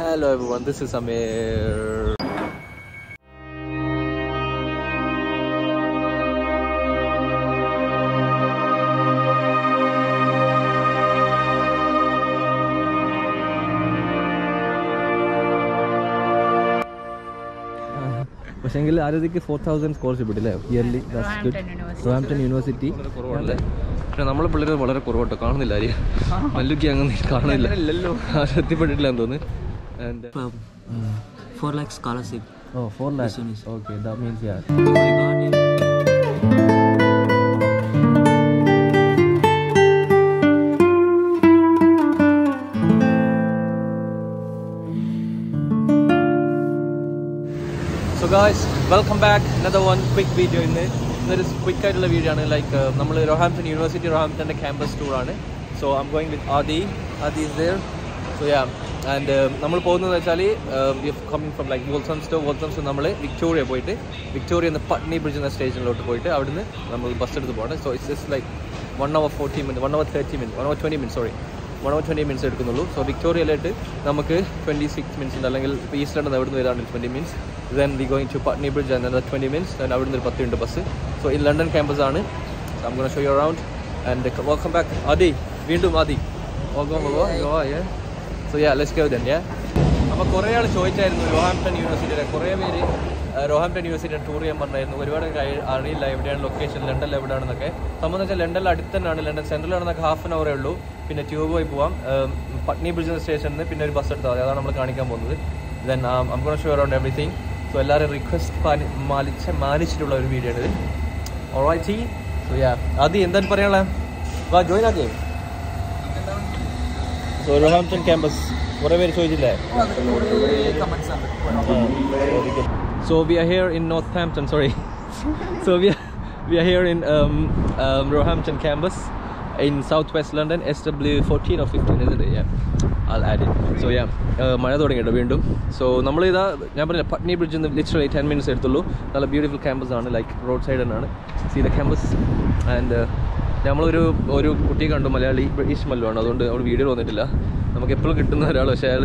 Hello everyone, this is Amir. പക്ഷേങ്കിൽ ആരോഗ്യക്ക് four thousand scholarship ഇല്ലേ ഇയർലി റോഹാംപ്ടൺ യൂണിവേഴ്സിറ്റി പക്ഷെ നമ്മളെ പിള്ളേർ വളരെ കുറവട്ടോ. കാണുന്നില്ല ആര്യ. മല്ലുക്കി അങ്ങനെ കാണുന്നില്ല. എത്തിപ്പെട്ടിട്ടില്ല എന്ന് തോന്നുന്നു. And Um, for like scholarship. Oh four lakhs Business. Okay that means yeah I got it. So guys welcome back another one quick video ഇന്ന് ഇന്നൊരു ക്വിക്ക് ആയിട്ടുള്ള വീഡിയോ ആണ്. ലൈക്ക് നമ്മൾ റോഹാംപ്ടൺ യൂണിവേഴ്സിറ്റി റോഹാംപ്ടന്റെ ക്യാമ്പസ് ടൂർ ആണ്. So I'm going with Adi Adi is there so yeah and നമ്മൾ പോകുന്നതെന്ന് വെച്ചാൽ coming from like Walsams to Walsams നമ്മൾ വിക്ടോറിയ പോയിട്ട് വിക്ടോറിയ എന്ന പട്നി ബ്രിഡ്ജ് എന്ന സ്റ്റേഷനിലോട്ട് പോയിട്ട് അവിടുന്ന് നമ്മൾ ബസ് എടുത്ത് പോകണം. So it's just like one hour forty minute one hour thirty minute one hour twenty minute sorry one hour twenty minutes എടുക്കുന്നുള്ളൂ. സോ വിക്ടോറിയയിലായിട്ട് നമുക്ക് ട്വന്റി സിക്സ് മിനിറ്റ്സ് ഉണ്ട്. അല്ലെങ്കിൽ ഈസ്റ്റ് ലണ്ടൻ നിന്ന് വരാണ് twenty minutes then we going to Putney bridge and twenty minutes then അവിടെ നിന്ന് ഒരു പത്ത് മിനിറ്റ് ബസ് സോ ഇത് ലണ്ടൻ ക്യാമ്പസ് ആണ്. I'm gonna show you around and welcome back Adi വീണ്ടും Adi so yeah let's go then yeah അപ്പോൾ കുറേ ആൾ ചോദിച്ചായിരുന്നു രോഹാംപ്ടൺ യൂണിവേഴ്സിറ്റിയുടെ കുറേ പേര് രോഹാംപ്ടൺ യൂണിവേഴ്സിറ്റിയുടെ യൂണിവേഴ്സിറ്റി ടൂർ ചെയ്യാൻ പറഞ്ഞായിരുന്നു. ഒരുപാട് അറിയില്ല എവിടെയാണ് ലൊക്കേഷൻ ലണ്ടനിൽ എവിടെയാണെന്നൊക്കെ സംബന്ധം വെച്ചാൽ ലണ്ടനിൽ അടുത്ത് തന്നെയാണ് ലണ്ടൻ സെൻട്രലാണെന്നൊക്കെ ഹാഫ് ആൻ അവറേ ഉള്ളൂ. പിന്നെ ട്യൂബ് പോയി പോവാം. പട്നി ബ്രിഡ്ജ് സ്റ്റേഷനിൽ നിന്ന് പിന്നെ ഒരു ബസ് എടുത്താൽ മതി. അതാണ് നമ്മൾ കാണിക്കാൻ പോകുന്നത്. ദെൻ നമുക്ക് ഷുവർ അറൗണ്ട് എവറിഥിങ് സോ എല്ലാവരും റിക്വസ്റ്റ് മാനിച്ച മാനിച്ചിട്ടുള്ള ഒരു വീഡിയോ ആണ് ഇത്. ഓൾറൈറ്റ് സോ യാ അത് എന്താണ് പറയാനുള്ള? വാ ജോയിൻ ആക്കേ സോ റോഹാംപ്ടൺ ക്യാമ്പസ് കുറേ പേര് ചോദിച്ചില്ലേ So we are here in Northampton. Sorry. so we we we are here in um, campus in campus in southwest London. SW14 or 15, fifteen. I'll add it. So yeah. Uh, മഴ തുടങ്ങിയിട്ട് വീണ്ടും so നമ്മളിതാ ഞാൻ പറഞ്ഞ Putney ബ്രിഡ്ജിൽ നിന്ന് literally ten minutes എടുത്തുള്ളൂ നല്ല beautiful campus ആണ് ലൈക്ക് റോഡ് സൈഡ് തന്നെയാണ് സീ ദ ക്യാമ്പസ് ആൻഡ് നമ്മളൊരു ഒരു കുട്ടിയെ കണ്ടു മലയാളി ബ്രിട്ടീഷ് മല്ലുവാണ് അതുകൊണ്ട് അവൾ വീഡിയോ വന്നിട്ടില്ല നമുക്ക് എപ്പോഴും കിട്ടുന്ന ഒരാൾ പക്ഷേ അയാൾ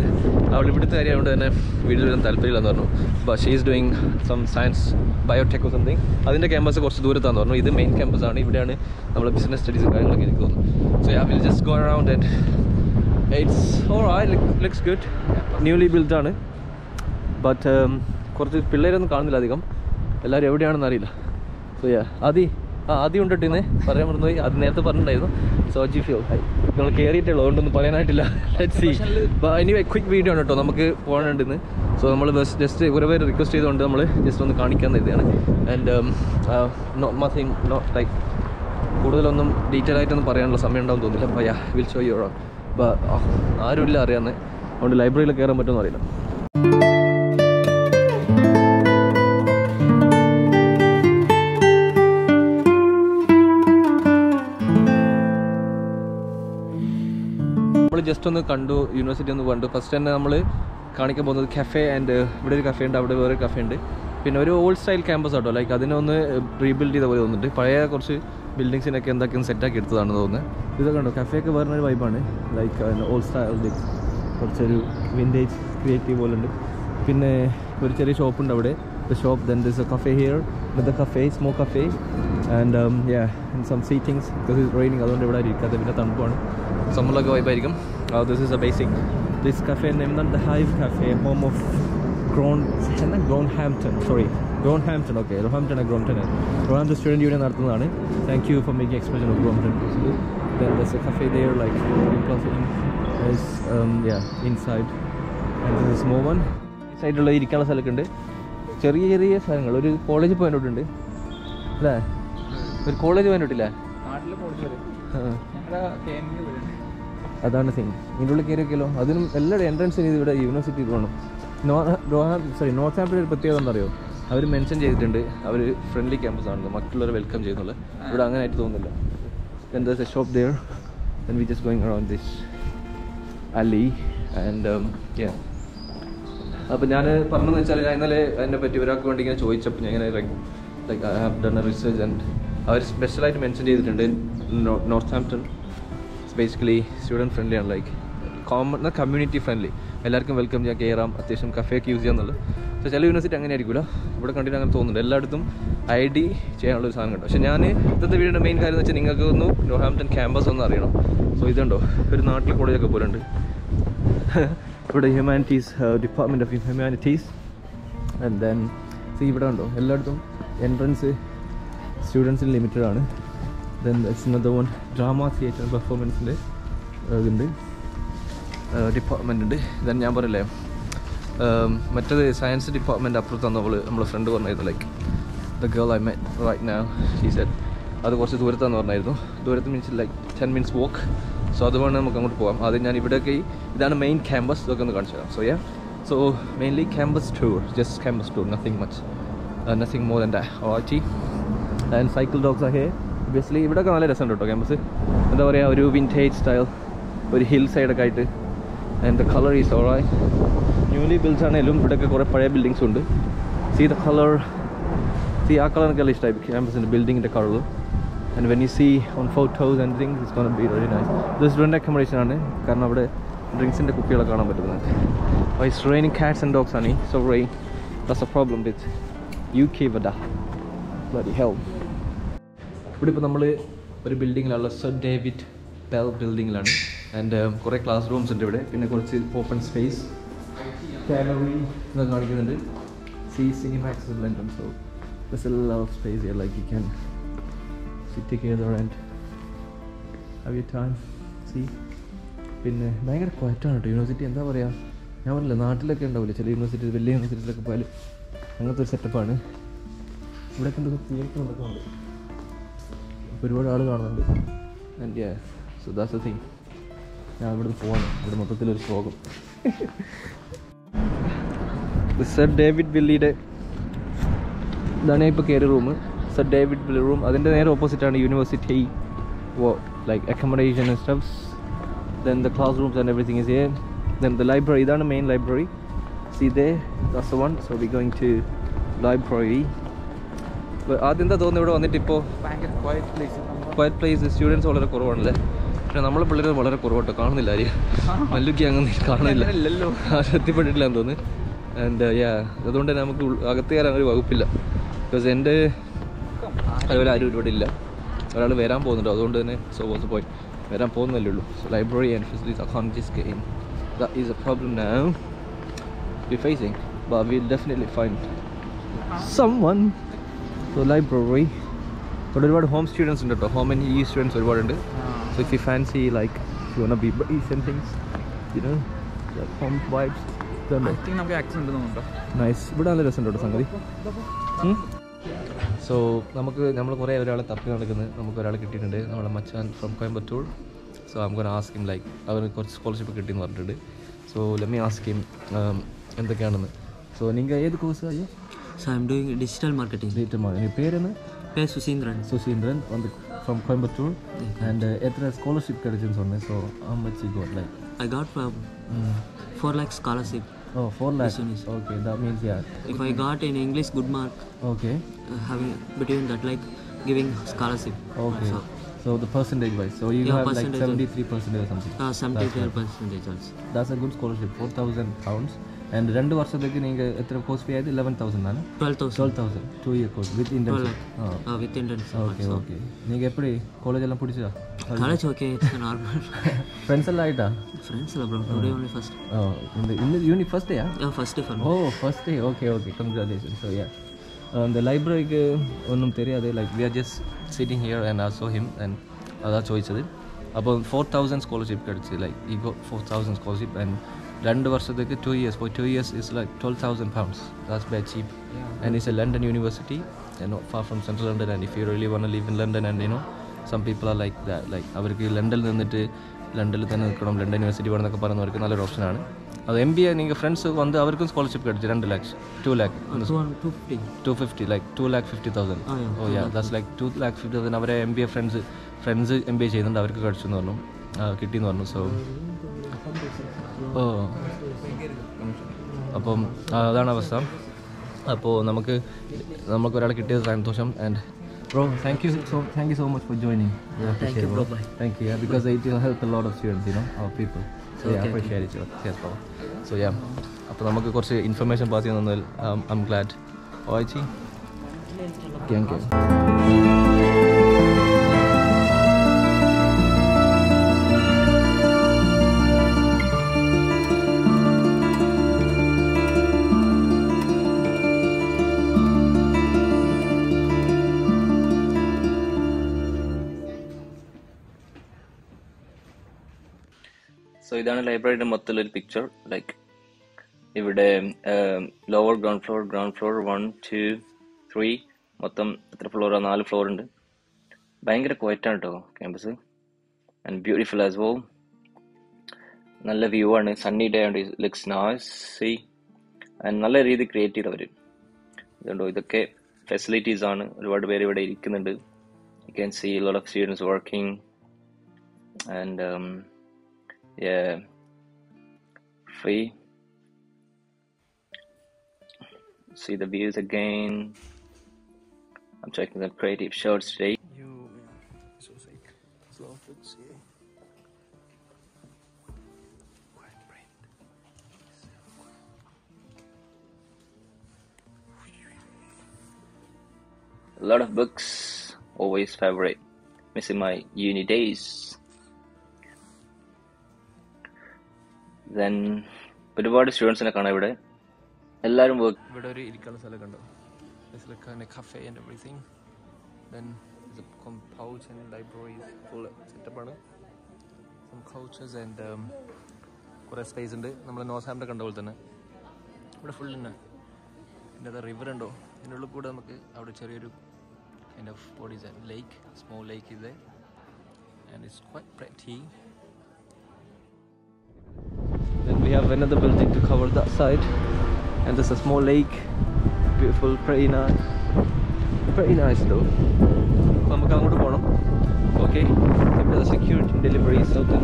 അവൾ ഇവിടുത്തെ കാര്യമായതുകൊണ്ട് തന്നെ വീഡിയോ വരാൻ താല്പര്യമില്ലെന്ന് പറഞ്ഞു. But she is doing some science ബയോടെക്കോ something അതിന്റെ ക്യാമ്പസ് കുറച്ച് ദൂരത്താന്ന് പറഞ്ഞു. ഇത് മെയിൻ ക്യാമ്പസ് ആണ്. ഇവിടെയാണ് നമ്മൾ ബിസിനസ് സ്റ്റഡീസും കാര്യങ്ങളൊക്കെ എനിക്ക് തോന്നുന്നു so I will just go around and it's all looks good newly build ആണ്. ബട്ട് കുറച്ച് പിള്ളേരൊന്നും കാണുന്നില്ല അധികം. എല്ലാവരും എവിടെയാണെന്ന് അറിയില്ല. സോ യാ ആദി ആ ആദ്യം ഉണ്ടിട്ടിന്ന് പറയാൻ പറയാൻ മറന്നുപോയി. അത് നേരത്തെ പറഞ്ഞിട്ടുണ്ടായിരുന്നു. സോജി ഫ്യൂ നിങ്ങൾ കയറിയിട്ടുള്ളൂ അതുകൊണ്ടൊന്നും പറയാനായിട്ടില്ല. സി എനിവേ ക്വിക്ക് വീഡിയോ ആണ് കേട്ടോ. നമുക്ക് പോകാനുണ്ടെന്ന് സോ നമ്മൾ ജസ്റ്റ് കുറേ പേര് റിക്വസ്റ്റ് ചെയ്തുകൊണ്ട് നമ്മൾ ജസ്റ്റ് ഒന്ന് കാണിക്കാൻ തരുന്നതാണ് and no musing no like കൂടുതലൊന്നും ഡീറ്റെയിൽ ആയിട്ടൊന്നും പറയാനുള്ള സമയം ഉണ്ടാവും തോന്നില്ല അപ്പം യാ വിൽ ഷോ യു ആരുമില്ല അറിയാമെന്ന് അതുകൊണ്ട് ലൈബ്രറിയിൽ കയറാൻ പറ്റുമെന്ന് അറിയില്ല. ജസ്റ്റ് ഒന്ന് കണ്ടു യൂണിവേഴ്സിറ്റി ഒന്ന് കണ്ടു. ഫസ്റ്റ് തന്നെ നമ്മൾ കാണിക്കാൻ പോകുന്നത് കഫേ ആൻഡ് ഇവിടെ ഒരു കഫേ ഉണ്ട് അവിടെ വേറെ കഫേ ഉണ്ട്. പിന്നെ ഒരു ഓൾഡ് സ്റ്റൈൽ ക്യാമ്പസ് ആട്ടോ. ലൈക്ക് അതിനൊന്ന് റീബിൽഡ് ചെയ്ത പോലെ തോന്നുന്നുണ്ട്. പഴയ കുറച്ച് ബിൽഡിങ്സിനൊക്കെ എന്തൊക്കെയും സെറ്റാക്കി എടുത്തതാണെന്ന് തോന്നുന്നത് ഇതൊക്കെ ഉണ്ടോ കഫേയൊക്കെ വേറെ ഒരു വൈബാണ് ലൈക്ക് ഓൾഡ് സ്റ്റൈൽ കുറച്ചൊരു വിന്റേജ് ക്രിയേറ്റീവ് പോലെ ഉണ്ട്. പിന്നെ ഒരു ചെറിയ ഷോപ്പ് ഉണ്ട് അവിടെ. The shop then this a cafe here with a cafe small cafe and yeah some seatings raining അതുകൊണ്ട് ഇവിടെ ഇരിക്കാതെ പിന്നെ തണുപ്പാണ്. സമ്മറിലൊക്കെ വൈബായിരിക്കും this is a basic this cafe name the Hive cafe home of Grown എന്നാ Grown Hampton sorry Grown Hampton okay Roehampton Grompton Roehampton student union നടത്തുന്നതാണ്. Thank you for making expression of Grompton then there's a cafe there like in is um yeah inside. And this is small one. സൈഡിലുള്ള ഇരിക്കാനുള്ള സ്ഥലമൊക്കെ ഉണ്ട്. ചെറിയ ചെറിയ സ്ഥലങ്ങൾ. ഒരു college പോയിട്ടുണ്ട് അല്ലേ? ഒരു കോളേജ് പോയിട്ടില്ലേ അതാണ് തിങ് ഇതിന്റെ ഉള്ളിൽ കയറിയൊക്കെയല്ലോ അതിനും എല്ലാ എൻട്രൻസിനും ഇത് ഇവിടെ യൂണിവേഴ്സിറ്റി വേണം സോറി നോർത്ത് ആംപ്ടൺ ഒരു പ്രത്യേകത എന്താ അറിയോ അവർ മെൻഷൻ ചെയ്തിട്ടുണ്ട്. അവർ ഫ്രണ്ട്ലി ക്യാമ്പസ് ആണല്ലോ മറ്റുള്ളവരെ വെൽക്കം ചെയ്യുന്നുള്ളൂ. ഇവിടെ അങ്ങനെ ആയിട്ട് തോന്നുന്നില്ല. Then there's a shop there. And we're just going around this alley and um, yeah. ഞാൻ പറഞ്ഞതെന്ന് വെച്ചാൽ ഞാൻ ഇന്നലെ അതിനെ പറ്റി ഒരാൾക്ക് വേണ്ടി ഇങ്ങനെ ചോദിച്ചപ്പോൾ ഞാൻ ഇങ്ങനെ like like I have done a research and അവർ സ്പെഷ്യലായിട്ട് മെൻഷൻ ചെയ്തിട്ടുണ്ട്. Northampton basically student friendly ആണ് ലൈക്ക് കോമൺ കമ്മ്യൂണിറ്റി ഫ്രണ്ട്ലി എല്ലാവർക്കും വെൽക്കം ചെയ്യാൻ കയറാം അത്യാവശ്യം കഫേയൊക്കെ യൂസ് ചെയ്യാന്നുള്ളത് പക്ഷേ ചില യൂണിവേഴ്സിറ്റി അങ്ങനെ ആയിരിക്കില്ല ഇവിടെ കണ്ടിട്ട് അങ്ങനെ തോന്നുന്നുണ്ട്. എല്ലായിടത്തും ഐ ഡി ചെയ്യാനുള്ള ഒരു സാധനം കണ്ടു. പക്ഷേ ഞാൻ ഇന്നത്തെ വീടിന്റെ മെയിൻ കാര്യം എന്ന് വെച്ചാൽ നിങ്ങൾക്ക് ഒന്ന് നോഹാംപ്റ്റൺ ക്യാമ്പസ് ഒന്ന് അറിയണം. സോ ഇതുണ്ടോ? ഒരു നാട്ടിൽ കോളേജൊക്കെ പോലുണ്ട്. ഇവിടെ humanities department of humanities and then see ഇവിടെ ഉണ്ടോ? എല്ലായിടത്തും എൻട്രൻസ് സ്റ്റുഡൻസിന് ലിമിറ്റഡ് ആണ്. ദെൻ ഇറ്റ്സ് ഇന്നത്തെ വൺ ഡ്രാമ തിയേറ്റർ പെർഫോമൻസിന്റെ ഇതുണ്ട് ഡിപ്പാർട്ട്മെന്റ് ഉണ്ട് ദെൻ ഞാൻ പറയില്ലേ? മറ്റേത് സയൻസ് ഡിപ്പാർട്ട്മെന്റ് അപ്പുറത്ത് അവൾ നമ്മളെ ഫ്രണ്ട് പറഞ്ഞായിരുന്നു like the girl I met right now she set അത് കുറച്ച് ദൂരത്താന്ന് പറഞ്ഞായിരുന്നു. ദൂരത്ത് means like ten minutes walk so അത് വേണം നമുക്ക് അങ്ങോട്ട് പോകാം അത് ഞാൻ ഇവിടെയൊക്കെ ഇതാണ് മെയിൻ ക്യാമ്പസ് ഇതൊക്കെ ഒന്ന് കാണിച്ചു തരാം. So yeah so mainly campus tour just campus tour nothing much nothing more than ഡാറ്റി and cycle dogs ആഹേ ഒബിയസ്ലി ഇവിടെയൊക്കെ നല്ല രസമുണ്ട് കേട്ടോ ക്യാമ്പസ് എന്താ പറയുക ഒരു വിന്റേജ് സ്റ്റൈൽ ഒരു ഹിൽ സൈഡൊക്കെ ആയിട്ട്. ആൻഡ് ദ കളർ ഈസ് ഓറായി ന്യൂലി ബിൽഡ്സ് ആണെങ്കിലും ഇവിടെയൊക്കെ കുറേ പഴയ ബിൽഡിങ്സ് ഉണ്ട്. സീ ദ കളർ സീ ആ കളർ എനിക്ക് നല്ല ഇഷ്ടമായി ക്യാമ്പസിന്റെ ബിൽഡിങ്ങിന്റെ colour and when you see on photos and things it's gonna be very nice ഇത് സ്റ്റുഡന്റ് അക്കോമഡേഷൻ ആണ്. കാരണം അവിടെ ഡ്രിങ്ക്സിന്റെ കുപ്പികളൊക്കെ കാണാൻ പറ്റുന്നത്. It's raining cats and dogs ആണ് so rain does a problem with U K what the hell. ഇവിടെ ഇപ്പോൾ നമ്മൾ ഒരു ബിൽഡിങ്ങിലുള്ള സർ ഡേവിഡ് പെൽ ബിൽഡിങ്ങിലാണ്. ആൻഡ് കുറേ ക്ലാസ് റൂംസ് ഉണ്ട് ഇവിടെ. പിന്നെ കുറച്ച് ഓപ്പൺ സ്പേസ് ഗാലറി എന്നൊക്കെ കാണിക്കുന്നുണ്ട്. സി സിനിമാക്സ് ഉണ്ട് so this a lot you like you can sit together and have your time. പിന്നെ ഭയങ്കര ക്വയറ്റാണ് കേട്ടോ യൂണിവേഴ്സിറ്റി എന്താ പറയുക ഞാൻ പറഞ്ഞില്ല നാട്ടിലൊക്കെ ഉണ്ടാവില്ല? ചില യൂണിവേഴ്സിറ്റി വലിയ യൂണിവേഴ്സിറ്റിയിലൊക്കെ പോയാൽ അങ്ങനത്തെ ഒരു സെറ്റപ്പാണ് ഇവിടെ കണ്ടത് തിയേറ്റർ എന്നൊക്കെ ഒരുപാട് ആൾ കാണുന്നുണ്ട്. എന്റെ സുദാസ തിങ് ഞാൻ ഇവിടെ നിന്ന് പോകണം ഇവിടെ മൊത്തത്തിലൊരു ശോകം സർ ഡേവിഡ് ബില്ലിയുടെ ഇതാണ് ഇപ്പോൾ കയറിയ room sir David Billy room അതിന്റെ നേരെ ഓപ്പോസിറ്റാണ് university like accommodation stuffs then the class rooms and everything is a then the library ഇതാണ് main library see they this one so we going to library ആദ്യം എന്താ തോന്നുന്നു ഇവിടെ വന്നിട്ട് ഇപ്പോൾ quiet place students വളരെ കുറവാണല്ലേ? പക്ഷേ നമ്മളെ പിള്ളേർ വളരെ കുറവട്ടോ കാണുന്നില്ല ആര് മല്ലുക്കി അങ്ങനെ കാണുന്നില്ല. എത്തിപ്പെട്ടിട്ടില്ല എന്ന് തോന്നുന്നു. ആൻഡ് യാ അതുകൊണ്ട് തന്നെ നമുക്ക് അകത്ത് കയറാൻ ഒരു വകുപ്പില്ല. ബിക്കോസ് എന്റെ അതുപോലെ ആരും ഇവിടെ ഇല്ല. ഒരാൾ വരാൻ പോകുന്നുണ്ട്. അതുകൊണ്ട് തന്നെ സോ വാസ് പോയി വരാൻ പോകുന്നല്ലേ ഉള്ളൂ. So library and facilities account this game the is a problem now we facing but will definitely find someone. So library ഇവിടെ ഒരുപാട് ഹോം സ്റ്റുഡൻസ് ഉണ്ട് കേട്ടോ ഹോം ആൻഡ് ഈ സ്റ്റുഡൻസ് ഒരുപാടുണ്ട്. So if you fancy like you won't be by and things you know home vibes nice ഇവിടെ നല്ല രസമുണ്ട് കേട്ടോ സംഗതി. സോ നമുക്ക് നമ്മൾ കുറേ ഒരാളെ തപ്പി നടക്കുന്നത് നമുക്ക് ഒരാൾ കിട്ടിയിട്ടുണ്ട്. നമ്മളെ മച്ചാൻ ഫ്രം കോയമ്പത്തൂർ സോ നമുക്ക് ഒരു ആസ്കിം ലൈക്ക് അവന് കുറച്ച് സ്കോളർഷിപ്പ് കിട്ടിയെന്ന് പറഞ്ഞിട്ടുണ്ട്. സോ ലെമ്മി ആസ്കിം എന്തൊക്കെയാണെന്ന്. സോ നിങ്ങൾ ഏത് കോഴ്സ് അയ്യോ So I'm doing digital marketing. Digital marketing. Your name? Pair Susindran. Susindran on the, from Coimbatore. Okay. And uh, a scholarship So how much you got like? I got hmm. for like scholarship. Oh, lakh. Okay, that means yeah. If I got in English good mark. Okay. Uh, having between that like giving scholarship. Okay. So the percentage wise, so you have like 73% or something. Uh, 73% also. That's a good scholarship, 4000 pounds. And ரெண்டு வருஷத்துக்கு நீங்கள் எத்தனை course fee ஆகுது eleven thousand தானே twelve thousand twelve thousand two year course with internship with internship okay okay நீங்கள் எப்படி college எல்லாம் பிடிச்சா college okay it's normal friends எல்லாம் ஆயிட்டா ஃப்ரெண்ட்ஸ் இல்லை ப்ரோ டுடே ஒன்லி ஃபர்ஸ்ட் இந்த இந்த uni first டேயா first day oh first day okay okay congratulation so yeah அந்த லைப்ரரிக்கு ஒன்றும் தெரியாது like we are just sitting here and also him and அதான் சோதிச்சது அப்போ ஃபோர் தௌசண்ட் ஸ்காலர்ஷிப் கிடச்சி லைக் இகோ ஃபோர் தௌசண்ட் ஸ்காலர்ஷிப் அண்ட் രണ്ട് വർഷത്തേക്ക് two years for two years is like twelve thousand pounds that's by cheap and is a London university no far from central London and if you really want leave in London and you know some people are like that like അവർക്ക് ലണ്ടനിൽ നിന്നിട്ട് ലണ്ടനിൽ തന്നെ നിൽക്കണം London university വേണമെന്നൊക്കെ പറയുന്നവർക്ക് നല്ലൊരു ഓപ്ഷനാണ് അത് എം ബി എ നിങ്ങൾ ഫ്രണ്ട്സ് വന്ന് അവർക്കും സ്കോളർഷിപ്പ് കിടച്ചു രണ്ട് lakhs two lakh. Two fifty like two lakh fifty thousand oh yeah that's like two lakh fifty thousand അവരെ M B A friends friends M B A ചെയ്യുന്നുണ്ട് അവർക്ക് കിടച്ചു എന്ന് പറഞ്ഞു കിട്ടിയെന്ന് പറഞ്ഞു സോ ഓ അപ്പം ആ, അതാണ് അവസ്ഥ. അപ്പോൾ നമുക്ക് നമുക്ക് ഒരാളെ കിട്ടിയത് സന്തോഷം. And bro thank you so thank you so much for joining Thank you, bro. Bye. Thank you because it will help a lot of students you know our people So yeah, appreciate it. Cheers, brother. So yeah, അപ്പോൾ നമുക്ക് കുറച്ച് information pass ചെയ്യാൻ തന്നതിൽ I'm glad വായിച്ചി thank you so മൊത്തത്തിൽ ഒരു picture like ഇവിടെ lower ground floor ground floor one two three മൊത്തം എത്ര ഫ്ലോറാ നാല് ഫ്ലോർ ഉണ്ട്. ഭയങ്കര ക്വയറ്റാണ് കേട്ടോ ക്യാമ്പസ് ആൻഡ് ബ്യൂട്ടിഫുൾ ആസ് വോ നല്ല വ്യൂ ആണ്. സണ്ണി ഡേ ആണ് ലുക്സ് നാസ് ആൻഡ് നല്ല രീതി ക്രിയേറ്റ് ചെയ്തവർ ഇതുണ്ടോ? ഇതൊക്കെ ഫെസിലിറ്റീസ് ആണ്. ഒരുപാട് പേര് ഇവിടെ ഇരിക്കുന്നുണ്ട്. You can see lot of students working and see the views again i'm checking the creative shorts today You, so sick. Slow fix, yeah. Quiet brain. a lot of books always favorite missing my uni days then ഒരുപാട് സ്റ്റുഡൻസിനെ കാണാം ഇവിടെ. എല്ലാവരും ഇവിടെ ഒരു ഇരിക്കാനുള്ള സ്ഥലം കണ്ടോ? It's like kind of cafe and everything. Then there's a com- pouch and library full setup ആണ്. Some couches and um, കുറേ സ്പേസ് ഉണ്ട്. നമ്മൾ നോസ് കണ്ട പോലെ തന്നെ. ഇവിടെ ഫുൾ തന്നെ. പിന്നെ അത് റിവർ ഉണ്ടോ? ഉള്ളിൽ കൂടെ നമുക്ക് അവിടെ ചെറിയൊരു lake small lake is and it's quite quite have another building to cover that side. And there's a small lake. Beautiful, pretty nice. Pretty nice though. നമുക്ക് അങ്ങോട്ട് പോകണം ഓക്കെ ഇവിടെ സെക്യൂരിറ്റി ഡെലിവറി സൗത്ത്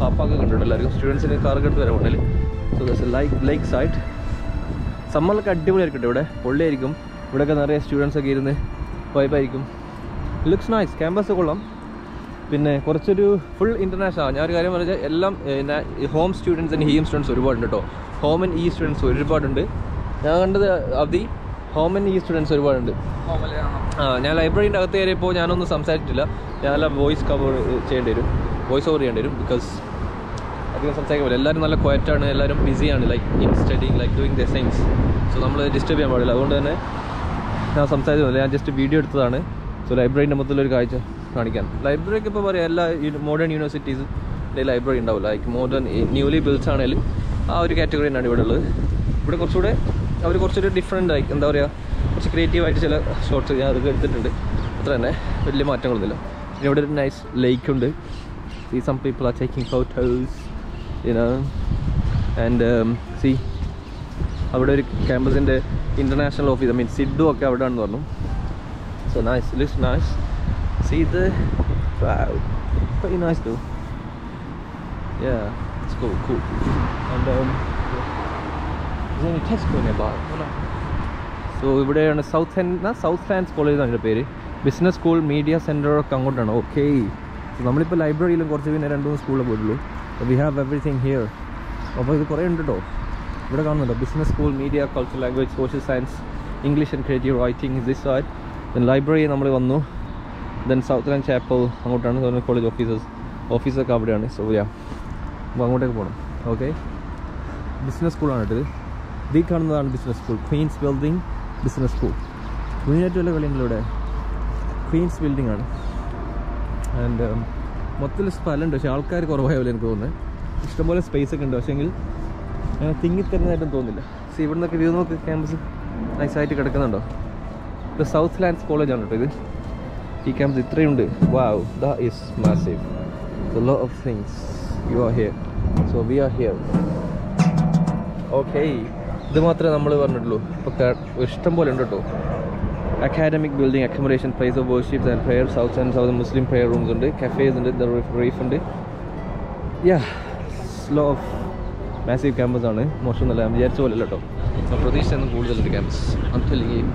കാപ്പാക്ക് കണ്ടിട്ടുണ്ട് എല്ലാവർക്കും സ്റ്റുഡൻസിന് കാറൊക്കെ എടുത്ത് വരാൻ ഉണ്ടല്ലേ so this like like side സമ്മറിലൊക്കെ അടിപൊളിയായിരിക്കും ഇവിടെ. പൊള്ളിയായിരിക്കും. ഇവിടെയൊക്കെ നിറയെ സ്റ്റുഡൻസ് ഒക്കെ ഇരുന്ന് വൈബായിരിക്കും ലുക്സ് നൈസ് ക്യാമ്പസ് കൊള്ളാം. പിന്നെ കുറച്ചൊരു ഫുൾ ഇന്റർനാഷണൽ ആണ്. ഞാൻ ഒരു കാര്യം പറഞ്ഞാൽ എല്ലാം home students and home students ഒരുപാടുണ്ട് കേട്ടോ ഹോം ആൻഡ് ഈ സ്റ്റുഡൻസ് ഒരുപാടുണ്ട്. ഞാൻ കണ്ടത് അവധി ഹോം ആൻഡ് ഈ സ്റ്റുഡൻസ് ഒരുപാടുണ്ട്. ആ ഞാൻ ലൈബ്രറീന്റെ അകത്ത് കയറിയപ്പോൾ ഞാനൊന്നും സംസാരിച്ചിട്ടില്ല. ഞാനെല്ലാം വോയിസ് കവർ ചെയ്യേണ്ടി വരും. വോയിസ് ഓവർ ചെയ്യേണ്ടി വരും ബിക്കോസ് അധികം സംസാരിക്കാൻ പറ്റില്ല. എല്ലാവരും നല്ല ക്വയറ്റാണ് എല്ലാവരും ബിസിയാണ് like in studying like doing the science so നമ്മൾ ഡിസ്റ്റർബ് ചെയ്യാൻ പാടില്ല. അതുകൊണ്ട് തന്നെ ഞാൻ സംസാരിച്ചില്ല ഞാൻ ജസ്റ്റ് വീഡിയോ എടുത്തതാണ്. സോ ലൈബ്രറീന്റെ മൊത്തത്തിലൊരു കാഴ്ച. കാണിക്കാൻ. ലൈബ്രറിക്ക് ഇപ്പോൾ പറയാം എല്ലാ മോഡേൺ യൂണിവേഴ്സിറ്റീസ് ലൈബ്രറി ഉണ്ടാവില്ല ലൈക്ക് മോഡേൺ ന്യൂലി ബിൽഡ്സ് ആണെങ്കിലും ആ ഒരു കാറ്റഗറി തന്നെയാണ് ഇവിടെ ഉള്ളത്. ഇവിടെ കുറച്ചുകൂടെ അവർ കുറച്ചൊരു ഡിഫറെന്റ് ആയി എന്താ പറയുക കുറച്ച് ക്രിയേറ്റീവായിട്ട് ചില ഷോർട്സ് ഞാൻ അതൊക്കെ എടുത്തിട്ടുണ്ട്. അത്ര തന്നെ വലിയ മാറ്റങ്ങളൊന്നുമില്ല. പിന്നെ ഇവിടെ ഒരു നൈസ് ലേക്ക് ഉണ്ട്. See some people are taking photos you and see അവിടെ ഒരു ക്യാമ്പസിന്റെ ഇന്റർനാഷണൽ ഓഫീസ് ഐ മീൻ സിഡു ഒക്കെ അവിടെ ആണെന്ന് പറഞ്ഞു. സോ നൈസ് ലിസ് നൈസ് സീ ഇത് വെരി നൈസ് ഡു Yeah, it's cool, cool. And um, is there any Tesco nearby? So ഇവിടെയാണ് south end south lands college എന്നാണ് ഇതിന്റെ പേര്. ബിസിനസ് സ്കൂൾ മീഡിയ സെന്റർ ഒക്കെ അങ്ങോട്ടാണ്. ഓക്കെ നമ്മളിപ്പോൾ ലൈബ്രറിയിലും കുറച്ച് പിന്നെ രണ്ട് മൂന്ന് സ്കൂളിൽ പോയിട്ടുള്ളൂ. വി ഹാവ് എവറിഥിങ് ഹിയർ അപ്പോൾ ഇത് കുറേ ഉണ്ട് കേട്ടോ ഇവിടെ കാണുന്നുണ്ടോ? Business school media culture language social science English and creative writing this then library നമ്മൾ വന്നു. ദെൻ സൗത്ത് ലാൻഡ് ചാപ്പൽ അങ്ങോട്ടാണ് കോളേജ് ഓഫീസേഴ്സ് ഓഫീസൊക്കെ അവിടെയാണ്. സോ യാ അപ്പോൾ അങ്ങോട്ടേക്ക് പോകണം ഓക്കെ ബിസിനസ് സ്കൂളാണ് ഇത് ഇത് ഈ കാണുന്നതാണ് business school Queen's building business school ക്വീനായിട്ട് വല്ല കളിയുണ്ടല്ലോ ഇവിടെ? ക്വീൻസ് ബിൽഡിംഗ് ആണ്. ആൻഡ് മൊത്തത്തിൽ സ്ഥലമുണ്ട്. പക്ഷേ ആൾക്കാർ കുറവായ പോലെ എനിക്ക് തോന്നുന്നത് ഇഷ്ടംപോലെ സ്പേസ് ഒക്കെ ഉണ്ട്. പക്ഷേങ്കിൽ അങ്ങനെ തിങ്ങിത്തരുന്നതായിട്ടും തോന്നുന്നില്ല. സി ഇവിടെ നിന്നൊക്കെ വ്യൂ നോക്ക് ക്യാമ്പസ് നൈസായിട്ട് കിടക്കുന്നുണ്ടോ? ഇത് സൗത്ത് ലാൻഡ്സ് കോളേജാണ് കേട്ടോ ഇത്. ഈ campus ഇത്രയുണ്ട് wow the is massive the lot of things you are here so we are here okay ഇത് മാത്രമേ നമ്മൾ പറഞ്ഞിട്ടുള്ളൂ. ഇപ്പോൾ ഇഷ്ടം പോലെ ഉണ്ട് കേട്ടോ. Academic building accommodation place of worships and prayer south and south Muslim prayer rooms ഉണ്ട് കഫേസ് ഉണ്ട് റീഫ് ഉണ്ട്. Yeah slow of massive campus ആണ്. മോശം നല്ല വിചാരിച്ച പോലെ കേട്ടോ. പ്രതീക്ഷ പ്രതീക്ഷയൊന്നും കൂടുതലുണ്ട് ക്യാമ്പസ് അന്തല്ലെങ്കിൽ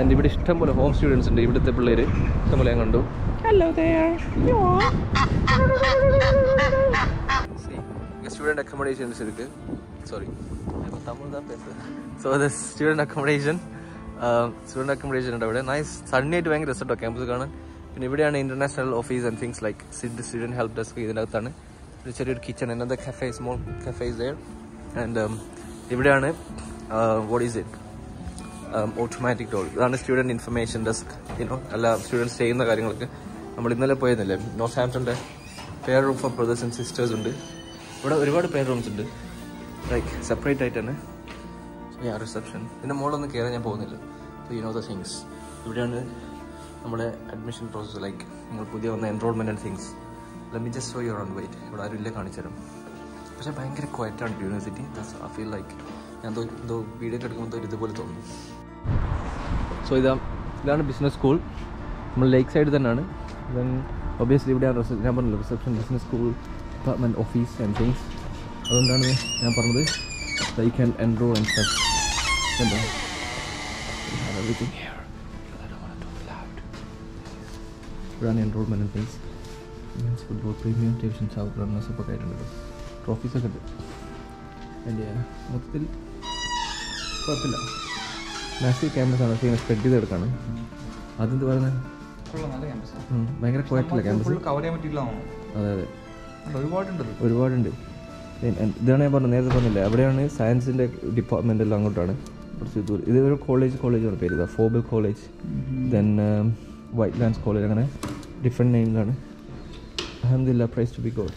ആൻഡ് ഇവിടെ ഇഷ്ടം പോലെ ഹോം സ്റ്റുഡൻസ് ഉണ്ട്. ഇവിടുത്തെ പിള്ളേർ ഇഷ്ടം പോലെ ഞാൻ കണ്ടു. ഹലോ സ്റ്റുഡന്റ് അക്കോമഡേഷൻസ് ഇരിക്ക്. സോറി തമിഴ് താ so the student accommodation student accommodation ഉണ്ട് അവിടെ. നൈസ് സൺഡേയായിട്ട് ഭയങ്കര രസമുണ്ടോ ക്യാമ്പസ് കാണാൻ. പിന്നെ ഇവിടെയാണ് international office and things like Sid student help desk ഇതിനകത്താണ്. ഒരു ചെറിയൊരു കിച്ചൺ എന്നത് cafe small cafe is and ഇവിടെയാണ് what is it automatic door ഇതാണ് student information desk you know അല്ല സ്റ്റുഡൻസ് ചെയ്യുന്ന കാര്യങ്ങളൊക്കെ. നമ്മൾ ഇന്നലെ പോയതല്ലേ north ഹാംപ്ടണിന്റെ prayer room for brothers and sisters ഉണ്ട്. ഇവിടെ ഒരുപാട് പെയർ റൂംസ് ഉണ്ട്. ലൈക്ക് സെപ്പറേറ്റ് ആയിട്ട് തന്നെ. റിസപ്ഷൻ ഇതിന്റെ മുകളിലൊന്നും കയറാൻ ഞാൻ പോകുന്നില്ല. യു നോ ദ തിങ്സ് ഇവിടെയാണ് നമ്മുടെ അഡ്മിഷൻ പ്രോസസ്സ് ലൈക്ക് നിങ്ങൾ പുതിയ വന്ന enrolment and things let me just show your own wait ഇവിടെ ആരും ഇല്ല കാണിച്ചു തരാം. പക്ഷേ ഭയങ്കര ക്വയറ്റാണ് യൂണിവേഴ്സിറ്റി ഐ ഫീൽ ലൈക്ക് ഞാൻ എന്തോ വീഡിയോ എടുക്കുമ്പോൾ ഇതുപോലെ തോന്നുന്നു. സോ ഇതാ ഇതാണ് ബിസിനസ് സ്കൂൾ നമ്മൾ ലേക്ക് സൈഡ് തന്നെയാണ്. ദെൻ ഒബിയസ്ലി ഇവിടെയാണ് റിസപ്ഷൻ ഞാൻ പറഞ്ഞില്ല reception business school department office and things അതുകൊണ്ടാണ് ഞാൻ പറഞ്ഞത്. I can enrol and set എന്താ ഇവിടെയാണ് enrolment and things means football premium television south runners ഒക്കെ ആയിട്ടുണ്ട് ട്രോഫീസൊക്കെ ഉണ്ട്. എന്റെ മൊത്തത്തിൽ കുഴപ്പമില്ല. മാസീവ് ക്യാമ്പസ് ആണ്. പക്ഷേ ഇങ്ങനെ സ്പ്രെഡ് ചെയ്ത് എടുക്കാണ് അതെന്ത് പറഞ്ഞത് ക്യാമ്പസാണ് ഭയങ്കര കുഴപ്പമില്ല ക്യാമ്പസ് ഫുൾ കവർ ചെയ്യാൻ പറ്റിയില്ലാണോ അതെ അതെ. ഒരുപാടുണ്ട് ഒരുപാടുണ്ട്. ഇതാണ് ഞാൻ പറഞ്ഞത് നേരത്തെ പറഞ്ഞില്ല? അവിടെയാണ് സയൻസിന്റെ ഡിപ്പാർട്ട്മെന്റ് എല്ലാം അങ്ങോട്ടാണ്. കുറച്ച് ദൂരം. ഇത് ഒരു കോളേജ് കോളേജാണ് പേര്. ഇതാ Froebel college then white lands college അങ്ങനെ ഡിഫറെന്റ് നെയിമിലാണ് അഹമ്മദില്ല prize to be god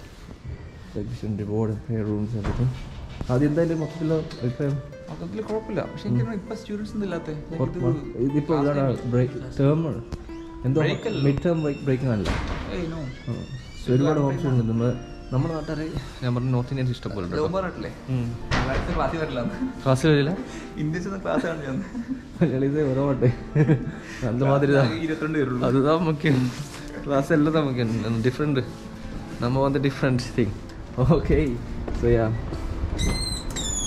reward rooms ആദ്യം എന്തായാലും മൊത്തത്തിലുള്ള അഭിപ്രായം? മൊത്തത്തിൽ കുഴപ്പമില്ല. പക്ഷെ എനിക്ക് ഇപ്പൊ സ്റ്റുഡൻസ് ഇല്ലാത്ത ഇതിപ്പോ ടേം എന്തോ മിഡ് ടേം ബ്രേക്കിംഗ് അല്ല ഒരുപാട് ഓപ്ഷൻ ഉണ്ട്. നമ്മൾ നമ്മുടെ ഞാൻ പറഞ്ഞു നോർത്ത് ഇന്ത്യൻസ് ഇഷ്ടപോലെ ക്ലാസ് വരില്ല മലയാളീസ് കുറവാട്ടെ നല്ല മാതിരി അതുതാ മുഖ്യം ക്ലാസ് എല്ലാം നമുക്ക് ഡിഫറെന്റ് നമ്മൾ വന്ന് different thing okay so yeah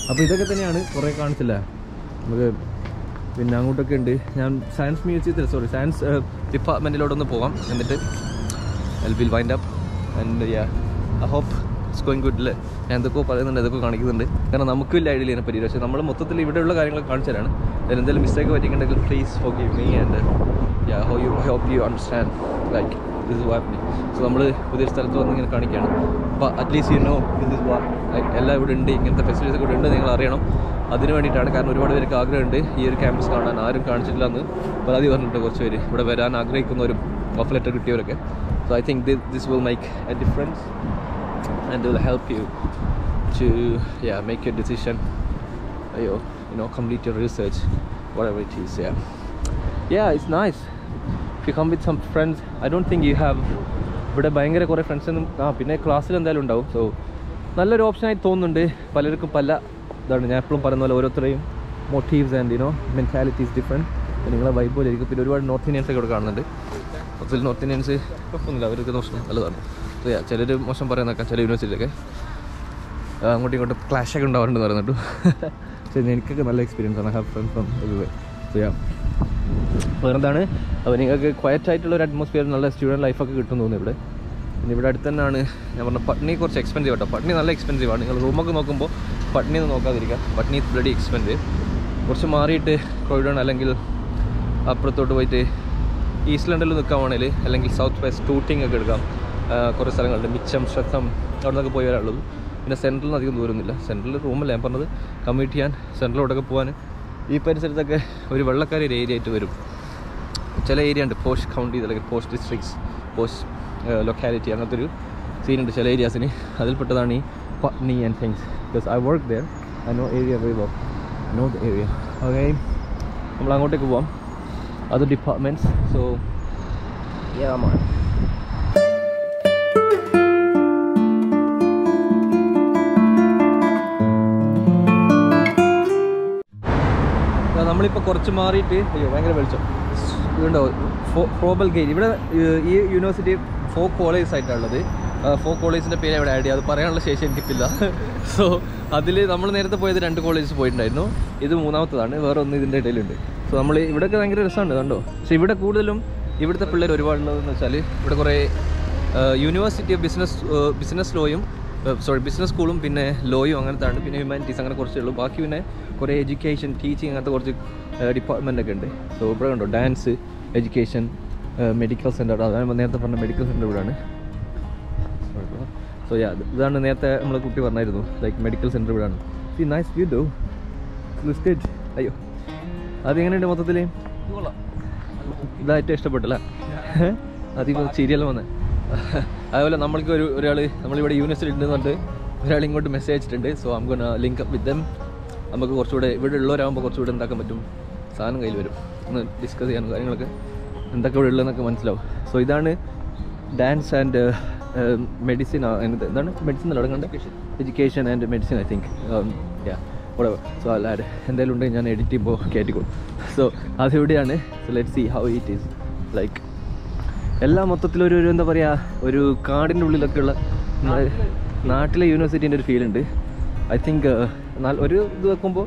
അപ്പോൾ ഇതൊക്കെ തന്നെയാണ് കുറേ കാണിച്ചില്ല? നമുക്ക് പിന്നെ അങ്ങോട്ടൊക്കെ ഉണ്ട്. ഞാൻ സയൻസ് മ്യൂസിയത്തിൽ സോറി സയൻസ് ഡിപ്പാർട്ട്മെന്റിലോട്ടൊന്ന് പോവാം. എന്നിട്ട് L will wind up and yeah I hope it's going good അല്ലേ ഞാൻ എന്തൊക്കെയോ പറയുന്നുണ്ട് എന്തൊക്കെ കാണിക്കുന്നുണ്ട്. കാരണം നമുക്ക് വലിയ ഐഡിയ ഇതിനെ പറ്റി പക്ഷേ നമ്മൾ മൊത്തത്തിൽ ഇവിടെയുള്ള കാര്യങ്ങൾ കാണിച്ചാലാണ് അതിൽ എന്തെങ്കിലും mistake പറ്റിയിട്ടുണ്ടെങ്കിൽ please forgive me and yeah oh you hope you understand like this is what so നമ്മൾ പുതിയൊരു സ്ഥലത്ത് വന്ന് ഇങ്ങനെ കാണിക്കുകയാണ്. അപ്പോൾ at least you know this is like എല്ലാം ഇവിടെ ഉണ്ട്. ഇങ്ങനത്തെ ഫെസിലിറ്റീസ് ഒക്കെ ഉണ്ട് നിങ്ങൾ അറിയണം. അതിന് വേണ്ടിയിട്ടാണ് കാരണം ഒരുപാട് പേർക്ക് ആഗ്രഹമുണ്ട് ഈ ഒരു ക്യാമ്പസ് കാണാൻ. ആരും കാണിച്ചിട്ടില്ല എന്ന് പരാതി പറഞ്ഞിട്ടുണ്ട് കുറച്ച് പേര്. ഇവിടെ വരാൻ ആഗ്രഹിക്കുന്നവരും offer letter കിട്ടിയവരൊക്കെ. So I think this will make a difference and will help you to yeah make make decision അയ്യോ you know complete your research whatever it is yeah it's nice. If you come with some friends I don't think you have ഇവിടെ ഭയങ്കര കുറേ friends ഒന്നും ആ പിന്നെ ക്ലാസ്സിൽ എന്തായാലും ഉണ്ടാവും. സോ നല്ലൊരു ഓപ്ഷനായി തോന്നുന്നുണ്ട്. പലർക്കും പല ഇതാണ്. ഞാൻ എപ്പോഴും പറയുന്ന പോലെ ഓരോരുത്തരെയും motives and you know mentalities different നിങ്ങളെ വൈബ് പോലെ ഇരിക്കും. പിന്നെ ഒരുപാട് നോർത്ത് ഇന്ത്യൻസ് ഒക്കെ ഇവിടെ കാണുന്നുണ്ട്. മൊത്തത്തിൽ നോർത്ത് ഇന്ത്യൻസ് കുഴപ്പമൊന്നുമില്ല. അവർക്ക് മോശം നല്ലതാണ്. ചിലർ മോശം പറയുന്നൊക്കെ ചില യൂണിവേഴ്സിറ്റിയിലൊക്കെ അങ്ങോട്ടും ഇങ്ങോട്ടും ക്ലാഷ് ഒക്കെ ഉണ്ടാവാറുണ്ടെന്ന് പറയുന്നുണ്ട്. പക്ഷേ എനിക്കൊക്കെ നല്ല എക്സ്പീരിയൻസ് ആണ്. Have friends from everywhere so yeah വേറെന്താണ്? അപ്പോൾ നിങ്ങൾക്ക് ക്വയറ്റ് ആയിട്ടുള്ള ഒരു അറ്റ്മോസ്ഫിയർ നല്ല സ്റ്റുഡന്റ് ലൈഫൊക്കെ കിട്ടും തോന്നുന്നു ഇവിടെ. പിന്നെ ഇവിടെ അടുത്ത് തന്നെയാണ് ഞാൻ പറഞ്ഞ പട്നി കുറച്ച് എക്സ്പെൻസീവ് കേട്ടോ പട്നി നല്ല എക്സ്പെൻസീവ് ആണ്. നിങ്ങൾ റൂമൊക്കെ നോക്കുമ്പോൾ പട്നി ഒന്ന് നോക്കാതിരിക്കുക. പട്നി ബ്ലഡി എക്സ്പെൻസീവ് കുറച്ച് മാറിയിട്ട് കോഴിഡോൺ അല്ലെങ്കിൽ അപ്പുറത്തോട്ട് പോയിട്ട് ഈസ്റ്റ് ലണ്ടനിൽ നിൽക്കുകയാണെങ്കിൽ അല്ലെങ്കിൽ സൗത്ത് വെസ്റ്റ് ടൂട്ടിംഗ് ഒക്കെ എടുക്കാം. കുറേ സ്ഥലങ്ങളുണ്ട്. മിച്ചം ശ്രദ്ധം അവിടെ നിന്നൊക്കെ പോയി വരാനുള്ളത്. പിന്നെ സെൻട്രലിൽ നിന്ന് അധികം ദൂരമൊന്നുമില്ല. സെൻട്രലിൽ റൂമല്ല ഞാൻ പറഞ്ഞത്? കമ്മ്യൂട്ട് ചെയ്യാൻ സെൻട്രലോട്ടൊക്കെ പോകാൻ ഈ പരിസരത്തൊക്കെ ഒരു വെള്ളക്കാരി ഒരു ഏരിയ ആയിട്ട് വരും. ചില ഏരിയ ഉണ്ട് പോസ്റ്റ് കൗണ്ടി അല്ലെങ്കിൽ പോസ്റ്റ് ഡിസ്ട്രിക്ട്സ് പോസ്റ്റ് ലൊക്കാലിറ്റി അങ്ങനത്തെ ഒരു സീനുണ്ട് ചില ഏരിയാസിന് അതിൽപ്പെട്ടതാണ് ഈ Putney and things because I work there I know area very know the area okay നമ്മൾ അങ്ങോട്ടേക്ക് പോവാം. അത് ഡിപ്പാർട്ട്മെന്റ്സ് സോ yeah, നമ്മളിപ്പോൾ കുറച്ച് മാറിയിട്ട് അയ്യോ ഭയങ്കര വെളിച്ചം. ഇതുണ്ടോ? ഫോബൽ ഗെയിൻ ഇവിടെ ഈ യൂണിവേഴ്സിറ്റി ഫോർ കോളേജ് ആയിട്ടുള്ളത് ഫോ കോളേജിന്റെ പേര് ഇവിടെ ആഡ് ചെയ്യുക അത് പറയാനുള്ള ശേഷി എനിക്കിപ്പില്ല സോ അതിൽ നമ്മൾ നേരത്തെ പോയത് രണ്ട് കോളേജസ് പോയിട്ടുണ്ടായിരുന്നു. ഇത് മൂന്നാമത്തതാണ്. വേറെ ഒന്ന് ഇതിന്റെ ഇടയിലുണ്ട്. സോ നമ്മൾ ഇവിടെയൊക്കെ ഭയങ്കര രസമുണ്ട് കണ്ടോ? പക്ഷെ ഇവിടെ കൂടുതലും ഇവിടുത്തെ പിള്ളേർ ഒരുപാടുള്ളതെന്ന് വെച്ചാൽ ഇവിടെ കുറേ യൂണിവേഴ്സിറ്റി ഓഫ് ബിസിനസ് ബിസിനസ് ലോയും സോറി ബിസിനസ് സ്കൂളും പിന്നെ ലോയും അങ്ങനത്തെ ആണ് പിന്നെ ഹ്യൂമാനിറ്റീസ് അങ്ങനെ കുറച്ചേ ഉള്ളൂ. ബാക്കി പിന്നെ കുറേ എഡ്യൂക്കേഷൻ ടീച്ചിങ് അങ്ങനത്തെ കുറച്ച് ഡിപ്പാർട്ട്മെന്റ് ഒക്കെ ഉണ്ട്. സോ ഇവിടെ കണ്ടോ ഡാൻസ് എഡ്യൂക്കേഷൻ മെഡിക്കൽ സെന്റർ അതാണ് നേരത്തെ പറഞ്ഞ മെഡിക്കൽ സെന്റർ ഇവിടെയാണ് സോ യാ ഇതാണ് നേരത്തെ നമ്മൾ കുട്ടി പറഞ്ഞായിരുന്നു. ലൈക്ക് മെഡിക്കൽ സെന്റർ ഇവിടെയാണ് സി നൈസ് വ്യൂ ഡോ ലിസ്റ്റേറ്റ് അയ്യോ അതെങ്ങനെയുണ്ട് മൊത്തത്തിൽ ഇതായിട്ട് ഇഷ്ടപ്പെട്ടില്ല? അതിപ്പോൾ സീരിയൽ വന്നേ. അതുപോലെ നമ്മൾക്ക് ഒരു ഒരാൾ നമ്മളിവിടെ യൂണിവേഴ്സിറ്റി ഉണ്ടെന്ന് പറഞ്ഞിട്ട് ഒരാൾ ഇങ്ങോട്ട് മെസ്സേജ് അയച്ചിട്ടുണ്ട്. സോ നമുക്ക് ലിങ്ക് അപ്പ് വിത്ത് ദം നമുക്ക് കുറച്ചുകൂടെ ഇവിടെ ഉള്ളവരാകുമ്പോൾ കുറച്ചുകൂടെ എന്താക്കാൻ പറ്റും? സാധനം കയ്യിൽ വരും. ഒന്ന് ഡിസ്കസ് ചെയ്യാനും കാര്യങ്ങളൊക്കെ. എന്തൊക്കെ ഇവിടെ ഉള്ളതെന്നൊക്കെ മനസ്സിലാവും. സോ ഇതാണ് ഡാൻസ് ആൻഡ് മെഡിസിൻ എന്താണ്? മെഡിസിൻ അല്ല കണ്ട education and medicine I think yeah so അല്ലാതെ എന്തെങ്കിലും ഉണ്ടെങ്കിൽ ഞാൻ എഡിറ്റ് ചെയ്യുമ്പോൾ കയറ്റിക്കോളും so അതിവിടെയാണ്? So let see how it is like എല്ലാം മൊത്തത്തിലൊരു ഒരു എന്താ പറയുക ഒരു കാടിന്റെ ഉള്ളിലൊക്കെ ഉള്ള നാട്ടിലെ യൂണിവേഴ്സിറ്റീന്റെ ഒരു ഫീൽ ഉണ്ട്. ഐ തിങ്ക് ഒരു ഇത് വെക്കുമ്പോൾ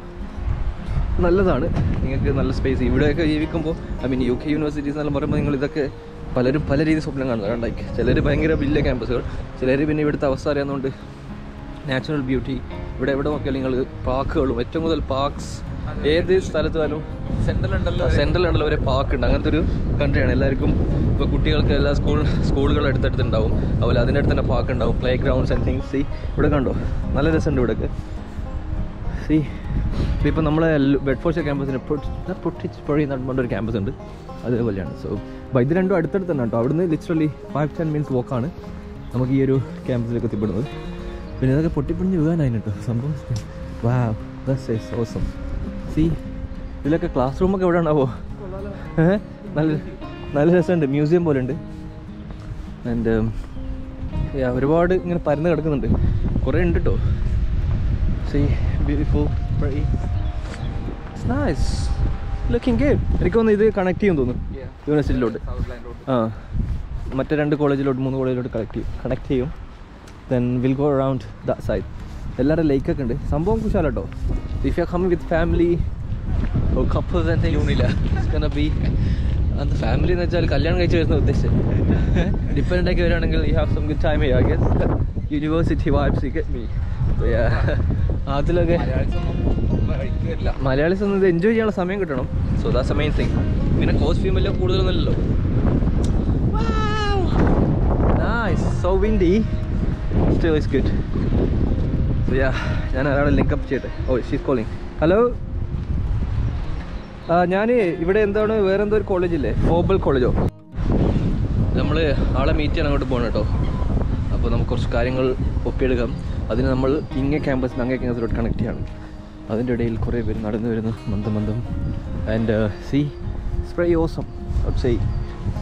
നല്ലതാണ്. നിങ്ങൾക്ക് നല്ല സ്പേസ് ഇവിടെയൊക്കെ ജീവിക്കുമ്പോൾ I mean U K universities എന്നെല്ലാം പറയുമ്പോൾ നിങ്ങൾ ഇതൊക്കെ പലരും പല രീതിയിൽ സ്വപ്നം കാണുന്നത് ലൈക്ക് ചിലർ ഭയങ്കര വലിയ ക്യാമ്പസുകൾ ചിലർ പിന്നെ ഇവിടുത്തെ അവസ്ഥ അറിയാവുന്നതുകൊണ്ട് നാച്ചുറൽ ബ്യൂട്ടി ഇവിടെ എവിടെ നോക്കിയാൽ നിങ്ങൾ പാർക്കുകളും ഏറ്റവും കൂടുതൽ പാർക്സ് ഏത് സ്ഥലത്ത് പോയാലും സെൻട്രൽ ഉണ്ടല്ലോ സെൻട്രൽ ഉണ്ടല്ലോ ഒരു പാർക്ക് ഉണ്ട്. അങ്ങനത്തെ ഒരു കൺട്രിയാണ് എല്ലാവർക്കും ഇപ്പോൾ കുട്ടികൾക്ക് എല്ലാ സ്കൂൾ സ്കൂളുകൾ അടുത്തടുത്തുണ്ടാവും. അതുപോലെ അതിന്റെ അടുത്ത് തന്നെ പാർക്ക് ഉണ്ടാവും. പ്ലേ ഗ്രൗണ്ട്സ് ആൻഡ് തിങ്സ് ഇവിടെ കണ്ടോ? നല്ല രസമുണ്ട് ഇവിടെയൊക്കെ സി ഇപ്പം നമ്മളെ ബെഡ്ഫോർഷ ക്യാമ്പസിന് പൊട്ടിച്ച് പൊഴി നടന്നുകൊണ്ട് ഒരു ക്യാമ്പസ് ഉണ്ട്. അതേപോലെയാണ്. സോ അപ്പോൾ ഇത് രണ്ടും അടുത്തടുത്ത് തന്നെ കേട്ടോ. അവിടുന്ന് ലിറ്ററലി ഫൈവ് ടെൻ മിനിറ്റ്സ് വോക്കാണ് നമുക്ക് ഈ ഒരു ക്യാമ്പസിലേക്ക് എത്തിപ്പെടുന്നത്. പിന്നെ ഇതൊക്കെ പൊട്ടിപ്പൊടിഞ്ഞ് വീഴാനായി കേട്ടോ. സംഭവം വാ ദസ് ഓസം സി ഇതിലൊക്കെ ക്ലാസ് റൂമൊക്കെ എവിടെ ഉണ്ടാവോ നല്ല നല്ല രസമുണ്ട്. മ്യൂസിയം പോലെ ഉണ്ട് ആൻഡ് ഒരുപാട് ഇങ്ങനെ പരന്ന് കിടക്കുന്നുണ്ട്. കുറേ ഉണ്ട് കേട്ടോ. See beautiful nice looking good എനിക്ക് തോന്നുന്നു ഇത് കണക്ട് ചെയ്യും തോന്നുന്നു. യൂണിവേഴ്സിറ്റിയിലോട്ട് ആ. മറ്റേ രണ്ട് കോളേജിലോട്ട് മൂന്ന് കോളേജിലോട്ട് കണക്ട് ചെയ്യും. കണക്ട് ചെയ്യും. Then will go around the side എല്ലാവരുടെ ലേക്കൊക്കെ ഉണ്ട്. സംഭവം കുശാല കേട്ടോ if you are coming with family couples and things be അത് ഫാമിലി എന്ന് വെച്ചാൽ കല്യാണം കഴിച്ച് വരുന്ന ഉദ്ദേശം. ഡിപ്പെൻഡ് ആക്കി വരികയാണെങ്കിൽ you have some good time I guess university vibes get me അതിലൊക്കെ മലയാളി മലയാളീസ് ഒന്നും ഇത് എൻജോയ് ചെയ്യാനുള്ള സമയം കിട്ടണം. സോ ദാ സമയം തിങ് പിന്നെ കോസ്റ്റ് എല്ലാം കൂടുതലൊന്നുമല്ലോ so windy still is good so yeah ഞാൻ ഒരാളെ ലിങ്കപ്പ് ചെയ്യട്ടെ? ഓ ഷീസ് കോളിങ് ഹലോ ഞാൻ ഇവിടെ എന്താണ് വേറെ എന്തോ ഒരു കോളേജില്ലേ ഫോബൽ കോളേജോ നമ്മൾ ആളെ മീറ്റ് ചെയ്യാൻ അങ്ങോട്ട് പോകണം കേട്ടോ. അപ്പോൾ നമുക്ക് കുറച്ച് കാര്യങ്ങൾ ഒപ്പിയെടുക്കാം. അതിന് നമ്മൾ ഇങ്ങേ ക്യാമ്പസ് അങ്ങേ ക്യാമ്പസിലോട്ട് കണക്ട് ചെയ്യാണ്. അതിന്റെ ഇടയിൽ കുറേ പേര് നടന്നു വരുന്നു. മന്ദം മന്ദം. ആൻഡ് സി സ്പ്രേ ഓസം സൈ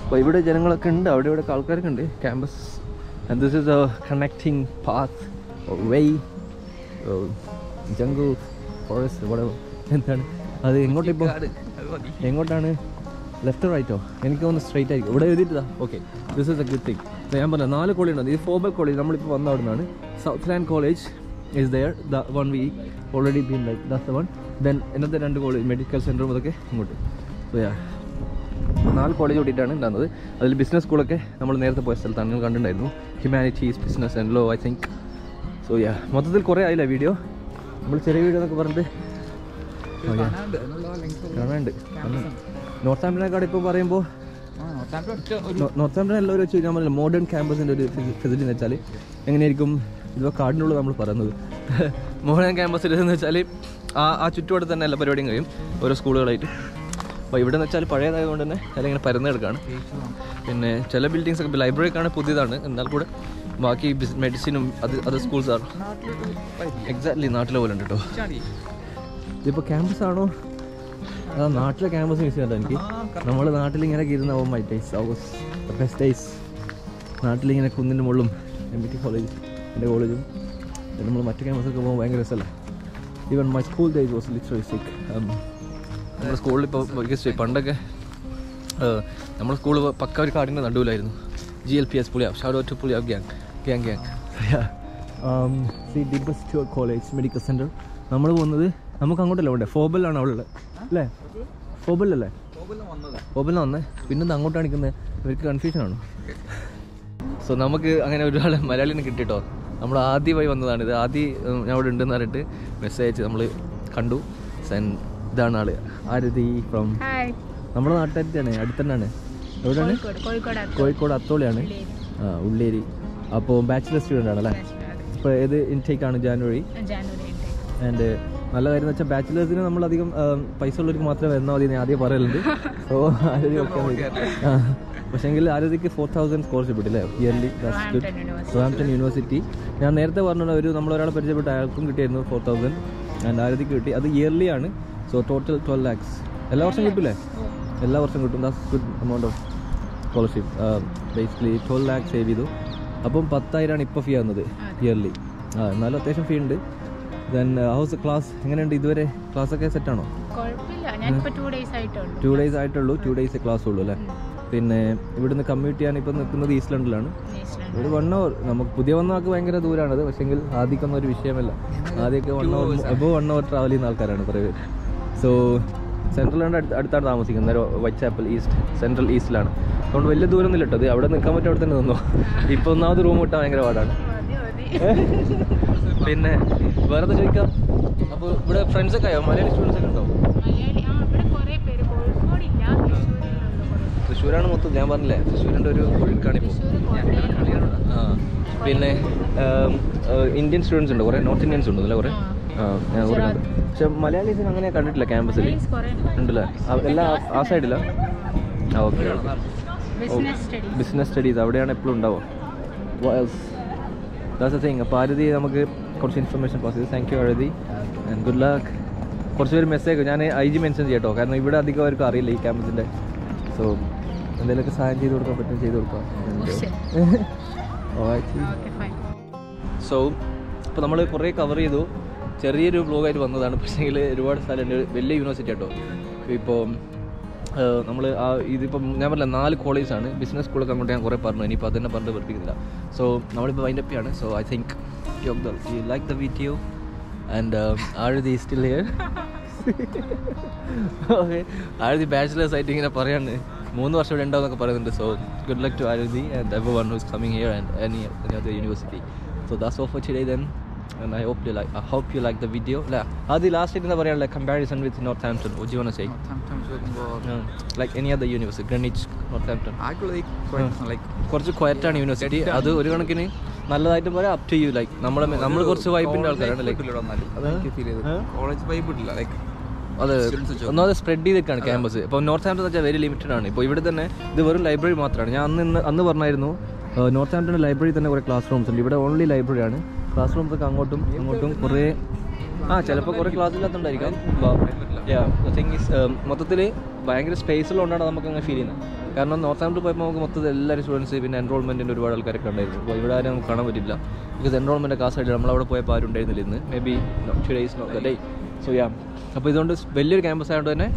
അപ്പോൾ ഇവിടെ ജനങ്ങളൊക്കെ ഉണ്ട്. അവിടെ ഇവിടെ ആൾക്കാരൊക്കെ ഉണ്ട്. Campus and this is a connecting path way jungle forest വടവ് എന്താണ്? അത് എങ്ങോട്ടിപ്പോൾ എങ്ങോട്ടാണ്? ലെഫ്റ്റ് റൈറ്റോ എനിക്ക് ഒന്ന് സ്ട്രൈറ്റ് ആയിരിക്കും. ഇവിടെ എഴുതിയിട്ടാ okay this is a good thing ഞാൻ പറഞ്ഞ നാല് കോളേജ് ഉണ്ട്. ഇത് ഫോബൽ കോളേജ് നമ്മളിപ്പോൾ വന്ന അവിടെ നിന്നാണ് south land college is there the one we already been like that's the one then എന്നത്തെ രണ്ട് കോളേജ് മെഡിക്കൽ സെന്ററും അതൊക്കെ ഇങ്ങോട്ട്. സോ യാ നാല് കോളേജ് കൂട്ടിയിട്ടാണ് ഉണ്ടാകുന്നത്. അതിൽ ബിസിനസ് സ്കൂളൊക്കെ നമ്മൾ നേരത്തെ പോയ സ്ഥലത്താണ്. നിങ്ങൾ കണ്ടിട്ടുണ്ടായിരുന്നു. Humanities business and law I think so yeah മൊത്തത്തിൽ കുറേ ആയില്ല വീഡിയോ നമ്മൾ ചെറിയ വീഡിയോ എന്നൊക്കെ പറഞ്ഞിട്ട്. കാണാണ്ട് yeah. കാണാനുണ്ട്. നോർത്ത് ആംബിനെക്കാട് ഇപ്പോൾ പറയുമ്പോൾ നോർത്ത് ആംപ്ടൺ എല്ലാവരും വെച്ച് നമ്മൾ മോഡേൺ ക്യാമ്പസിന്റെ ഒരു ഫെസിലിറ്റി എന്ന് വെച്ചാൽ എങ്ങനെയായിരിക്കും ഇതൊക്കെ കാടിനുള്ളിൽ നമ്മൾ പറയുന്നത് മോഡേൺ ക്യാമ്പസിൽ എന്ന് വെച്ചാൽ ആ ആ ചുറ്റുപാട് തന്നെ എല്ലാ പരിപാടിയും കഴിയും. ഓരോ സ്കൂളുകളായിട്ട്. അപ്പോൾ ഇവിടെ എന്ന് വെച്ചാൽ പഴയതായതുകൊണ്ട് തന്നെ എല്ലാം ഇങ്ങനെ പരന്ന് കിടക്കാണ്. പിന്നെ ചില ബിൽഡിങ്സ് ഒക്കെ ലൈബ്രറി ഒക്കെ ആണെങ്കിൽ പുതിയതാണ്. എന്നാൽ കൂടെ ബാക്കി മെഡിസിനും അത് അത് സ്കൂൾസ് ആണ്. എക്സാക്ട്ലി നാട്ടിലെ പോലെ ഉണ്ട് കേട്ടോ ഇതിപ്പോൾ ക്യാമ്പസ് ആണോ? നാട്ടിലെ ക്യാമ്പസ് മിസ് ചെയ്യണ്ട എനിക്ക്? നമ്മൾ നാട്ടിലിങ്ങനെ ഇരുന്ന മൈ ഡേയ്സ് ഓഗസ് ബെസ്റ്റ് ഡേയ്സ് നാട്ടിലിങ്ങനെ കുന്നിന്റെ മുകളിലും എം ബി ടി കോളേജ് എന്റെ കോളേജും നമ്മൾ മറ്റു ക്യാമ്പസൊക്കെ പോകുമ്പോൾ ഭയങ്കര രസമല്ലേ even my school days was literally sick നമ്മുടെ സ്കൂളിൽ ഇപ്പോൾ ഒരിക്കൽ പണ്ടൊക്കെ നമ്മുടെ സ്കൂൾ പക്ക ഒരു കാടിന്റെ നടുവിലായിരുന്നു. G L P S Puliyavu shout out to Puliya gang gang gang C ഡിബസ് college medical center നമ്മൾ പോകുന്നത് നമുക്ക് അങ്ങോട്ടല്ല വേണ്ടേ ഫോബലാണ് അവിടെ ഉള്ളത് അല്ലേ? ഫോബലല്ലേ? പിന്നെ വന്നേ പിന്നെ അങ്ങോട്ട് കാണിക്കുന്നത് ഇവർക്ക് കൺഫ്യൂഷൻ ആണ്? സോ നമുക്ക് അങ്ങനെ ഒരാളെ മലയാളിനെ കിട്ടിട്ടോ. നമ്മൾ ആദ്യമായി വന്നതാണ് ഇത്. ആദ്യം ഞാൻ അവിടെ ഉണ്ടെന്ന് പറഞ്ഞിട്ട് മെസ്സേജ് അയച്ച് നമ്മൾ കണ്ടു. സെൻ ഇതാണ് ആൾ. ആരതി ഫ്രം നമ്മുടെ നാട്ടുകാരിയാണ്. അടുത്തന്നാണ് എവിടെയാണ്? കോഴിക്കോട്. കോഴിക്കോട് അത്തോളി. അത്തോളിയാണ്. ആ ഉള്ളേരി അപ്പോൾ ബാച്ചിലർ സ്റ്റുഡന്റ് ആണല്ലേ? ഇപ്പോൾ ഏത് ഇൻടേക്ക് ആണ്? ജാനുവരി. ആൻഡ് നല്ല കാര്യം എന്ന് വെച്ചാൽ ബാച്ചിലേഴ്സിന് നമ്മളധികം അധികം പൈസ ഉള്ളവർക്ക് മാത്രമേ വന്നാൽ മതി ഞാൻ ആദ്യം പറയലുണ്ട്. സോ ആരതി ഒക്കെ പക്ഷേങ്കിൽ ആരതിക്ക് ഫോർ തൗസൻഡ് സ്കോളർഷിപ്പ് ഇട്ടില്ലേ? ഇയർലി. സോഹാംപ്ടൺ യൂണിവേഴ്സിറ്റി ഞാൻ നേരത്തെ പറഞ്ഞ ഒരു നമ്മളൊരാളെ പരിചയപ്പെട്ട അയാൾക്കും കിട്ടിയായിരുന്നു ഫോർ തൗസൻഡ് ആൻഡ് ആരതിക്ക് കിട്ടി. അത് ഇയർലി ആണ്. സോ ടോട്ടൽ ട്വൽവ് ലാക്സ് എല്ലാ വർഷം കിട്ടില്ലേ എല്ലാ വർഷം കിട്ടും. That's good amount of scholarship basically twelve lakhs save ചെയ്തു. അപ്പം പത്തായിരമാണ് ഇപ്പോൾ ഫീ ആവുന്നത് ഇയർലി ആ എന്നാലും അത്യാവശ്യം ഫീ ഉണ്ട്. ദെൻ ഹൗസ് ക്ലാസ് എങ്ങനെയുണ്ട് ഇതുവരെ? ക്ലാസ് ഒക്കെ സെറ്റ് ആണോ ടു ഡേയ്സ് ആയിട്ടുള്ളൂ. ടു ഡേയ്സ് ക്ലാസ് ഉള്ളൂ അല്ലേ? പിന്നെ ഇവിടുന്ന് കമ്മ്യൂട്ട് ചെയ്യാൻ ഇപ്പം നിൽക്കുന്നത് ഈസ്റ്റ്ലൻഡിലാണ് ഒരു വൺ അവർ നമുക്ക് പുതിയ വന്നവർക്ക് ഭയങ്കര ദൂരമാണത് പക്ഷെങ്കിൽ ആദ്യമൊന്നും ഒരു വിഷയമല്ല. ആദ്യമൊക്കെ one hour above one hour travel ചെയ്യുന്ന ആൾക്കാരാണ് കുറേ പേര്. സോ സെൻട്രൽ ലണ്ട് അടുത്ത് അടുത്താണ് താമസിക്കുന്നത്. ഒരു വൈറ്റ് ചാപ്പൽ ഈസ്റ്റ് സെൻട്രൽ ഈസ്റ്റിലാണ് അതുകൊണ്ട് വലിയ ദൂരം ഒന്നും ഇല്ലട്ടോ അത് അവിടെ നിൽക്കാൻ പറ്റും അവിടെ തന്നെ നിന്നു. ഇപ്പോൾ ഒന്നാമത് റൂം കിട്ടാൻ ഭയങ്കര പാടാണ്. പിന്നെ വേറെ ചോദിക്കാം? അപ്പോൾ ഇവിടെ ഫ്രണ്ട്സ് ഒക്കെ ആയോ? മലയാളി സ്റ്റുഡൻസ് ഒക്കെ ഉണ്ടോ? തൃശ്ശൂരാണ് മൊത്തം. ഞാൻ പറഞ്ഞില്ലേ തൃശ്ശൂരിന്റെ ഒരു ഒഴുക്കാണ് ഇപ്പോൾ ആ പിന്നെ ഇന്ത്യൻ സ്റ്റുഡൻസ് ഉണ്ട്. കുറേ നോർത്ത് ഇന്ത്യൻസ് ഉണ്ട് അല്ലേ കുറേ? ആ. ഞാൻ കുറേ കണ്ടു പക്ഷെ മലയാളീസിന് അങ്ങനെ കണ്ടിട്ടില്ല ക്യാമ്പസിൽ ഉണ്ടല്ലേ? എല്ലാം ആ- സൈഡില്ല ആ ഓക്കെ ബിസിനസ് സ്റ്റഡീസ് അവിടെയാണ് എപ്പോഴും ഉണ്ടാവുക. ദാസ് തിങ് അപ്പോൾ ആരതി നമുക്ക് കുറച്ച് ഇൻഫർമേഷൻ പാസ് ചെയ്തു. Thank you Aarathi and good luck കുറച്ച് പേര് മെസ്സേജ് ഞാൻ ഐ ജി മെൻഷൻ ചെയ്യട്ടോ. കാരണം ഇവിടെ അധികം അവർക്ക് അറിയില്ല ഈ ക്യാമ്പസിന്റെ സോ എന്തെങ്കിലുമൊക്കെ സഹായം ചെയ്ത് കൊടുക്കാൻ പറ്റും ചെയ്ത് കൊടുക്കാം. സോ ഇപ്പോൾ നമ്മൾ കുറേ കവർ ചെയ്തു. ചെറിയൊരു ബ്ലോഗായിട്ട് വന്നതാണ്. പക്ഷേ ഒരുപാട് സ്ഥലമുണ്ട് വലിയ യൂണിവേഴ്സിറ്റി കേട്ടോ ഇപ്പോൾ നമ്മൾ ആ ഇതിപ്പം ഞാൻ പറഞ്ഞ നാല് കോളേജാണ് ബിസിനസ് സ്കൂളൊക്കെ അങ്ങോട്ട് ഞാൻ കുറേ പറഞ്ഞു. ഇനിയിപ്പോൾ അതന്നെ പറഞ്ഞ് പഠിപ്പിക്കുന്നില്ല സോ നമ്മളിപ്പോൾ വൈൻഡപ്പ് ആണ് so I think you like the video and Azhuthi still here okay Azhuthi bachelors ആയിട്ട് ഇങ്ങനെ പറയാണ്. മൂന്ന് വർഷം ഇവിടെ ഉണ്ടാവും എന്നൊക്കെ പറയുന്നുണ്ട്. So good luck to Azhuthi and everyone who's coming here and any other university so that's off for today then I hope you like I hope you like the video അല്ല അത് ലാസ്റ്റ് എന്താ പറയാനുള്ള? Comparison with Northampton you wanna say like any other university Greenwich Northampton കുറച്ച് ക്വയറ്റാണ് university അത് ഒരു കണക്കിന് നല്ലതായിട്ടും പറയാം അപ് ടു യു ലൈക്ക് നമ്മൾ നമ്മൾ കുറച്ച് വൈപ്പിന്റെ ആൾക്കാരാണ് ലൈക്ക് കോളേജ് വൈബ് ഇട്ടില്ല ലൈക്ക് അതെ. ഒന്നാമത് സ്പ്രെഡ് ചെയ്തിട്ടാണ് ക്യാമ്പസ് ഇപ്പോൾ നോർത്ത് ആംപ്റ്റൺ വെച്ചാൽ വെരി ലിമിറ്റഡ് ആണ്. ഇപ്പോൾ ഇവിടെ തന്നെ ഇത് വെറും ലൈബ്രറി മാത്രമാണ് ഞാൻ അന്ന് അന്ന് പറഞ്ഞായിരുന്നു നോർത്ത് ആംപ്റ്റൺ ലൈബ്രറി തന്നെ കുറേ ക്ലാസ് റൂംസ് ഉണ്ട്. ഇവിടെ ഓൺലി ലൈബ്രറി ആണ്. ക്ലാസ് റൂംസൊക്കെ അങ്ങോട്ടും ഇങ്ങോട്ടും കുറേ ആ ചിലപ്പോൾ കുറേ ക്ലാസ് ഇല്ലാത്തതുണ്ടായിരിക്കാം മൊത്തത്തിൽ ഭയങ്കര സ്പേസ് ഉള്ളതുകൊണ്ടാണ് നമുക്ക് അങ്ങനെ ഫീൽ ചെയ്യുന്നത്. കാരണം നോർത്ത് ആമ്പിൾ പോയപ്പോൾ നമുക്ക് മൊത്തത്തിൽ എല്ലാവരും സ്റ്റുഡൻസ് പിന്നെ എൻറോൾമെന്റിന്റെ ഒരുപാട് ആൾക്കാരൊക്കെ ഉണ്ടായിരുന്നു. അപ്പോൾ ഇവിടെ ആരും നമുക്ക് കാണാൻ പറ്റില്ല. ബിക്കോസ് എൻറോൾമെന്റ് കാസ് ആയിട്ട് നമ്മളവിടെ പോയപ്പോൾ ആരും ഉണ്ടായിരുന്നില്ല ഇന്ന്. Maybe two days not day so yeah അപ്പോൾ ഇതുകൊണ്ട് വലിയൊരു ക്യാമ്പസ് ആയതുകൊണ്ട് തന്നെ.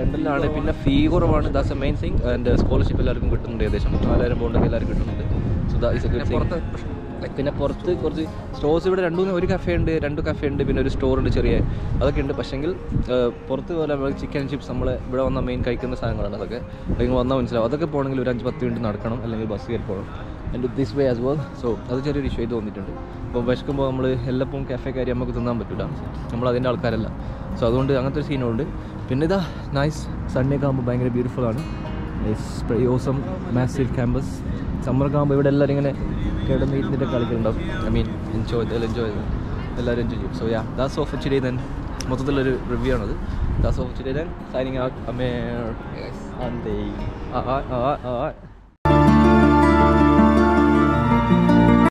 ലണ്ടനിലാണ് പിന്നെ ഫീ കുറവാണ്. That's a main thing and scholarship എല്ലാവർക്കും കിട്ടുന്നുണ്ട് ഏകദേശം. നാലായിരം പൗണ്ടൊക്കെ എല്ലാവർക്കും കിട്ടുന്നുണ്ട്. So that is a good thing പിന്നെ പുറത്ത് കുറച്ച് സ്റ്റോർസ് ഇവിടെ രണ്ടു ഒരു കഫേ ഉണ്ട് രണ്ട് കഫേ ഉണ്ട് പിന്നെ ഒരു സ്റ്റോർ ഉണ്ട് ചെറിയ. അതൊക്കെ ഉണ്ട്. പക്ഷെങ്കിൽ പുറത്ത് പോലെ നമ്മൾ ചിക്കൻ ചിപ്സ് നമ്മൾ ഇവിടെ വന്ന മെയിൻ കഴിക്കുന്ന സാധനങ്ങളാണ് അതൊക്കെ. അല്ലെങ്കിൽ വന്നാൽ മനസ്സിലാവും. അതൊക്കെ പോകണമെങ്കിൽ ഒരു അഞ്ച് പത്ത് മിനിറ്റ് നടക്കണം. അല്ലെങ്കിൽ ബസ് കയറി പോകണം. And this way as well so അത് ചെറിയൊരു ഇഷ്യൂ തോന്നിയിട്ടുണ്ട്. അപ്പോൾ വിശക്കുമ്പോൾ നമ്മൾ എല്ലപ്പം കഫേ കയറി നമുക്ക് തിന്നാൻ പറ്റില്ല നമ്മൾ അതിന്റെ ആൾക്കാരല്ല. സോ അതുകൊണ്ട് അങ്ങനത്തെ ഒരു സീനുണ്ട് പിന്നെ ഇതാ നൈസ് സൺഡേ ആകുമ്പോൾ ഭയങ്കര ബ്യൂട്ടിഫുൾ ആണ്. ഓസം മാസീവ് ക്യാമ്പസ് സമ്മറൊക്കെ ആകുമ്പോൾ ഇവിടെ എല്ലാവരും ഇങ്ങനെ കിടന്ന് ഇതിന്റെ കളിക്കുന്നുണ്ടാവും ഐ മീൻ എൻജോയ് എൻജോയ് ചെയ്ത് എല്ലാവരും എൻജോയ് ചെയ്യും. So yeah that's off today then മൊത്തത്തിലൊരു റിവ്യൂ ആണത്. That's off today then signing out ah ah ah ആ